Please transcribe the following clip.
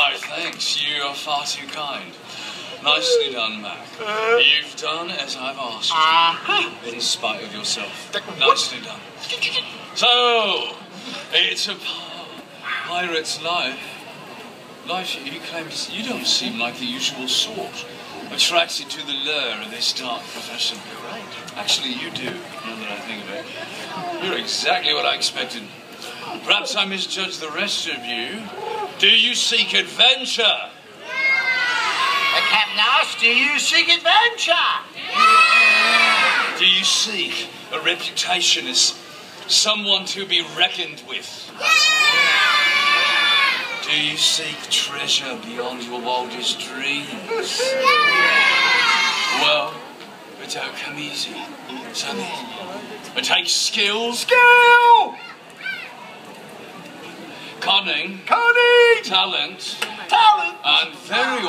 My thanks. You are far too kind. Nicely done, Mac. You've done as I've asked you, uh-huh. in spite of yourself. Nicely done. So, it's a pirate's life. Life he claims you don't seem like the usual sort. Attracted to the lure of this dark profession. You're right. Actually, you do, now that I think of it. You're exactly what I expected. Perhaps I misjudged the rest of you. Do you seek adventure? The Captain asked, do you seek adventure? Yeah. Do you seek a reputation as someone to be reckoned with? Yeah. Do you seek treasure beyond your wildest dreams? Well, it don't come easy. Sonny. It takes skill, skill, cunning, Connie! talent, Talent! and very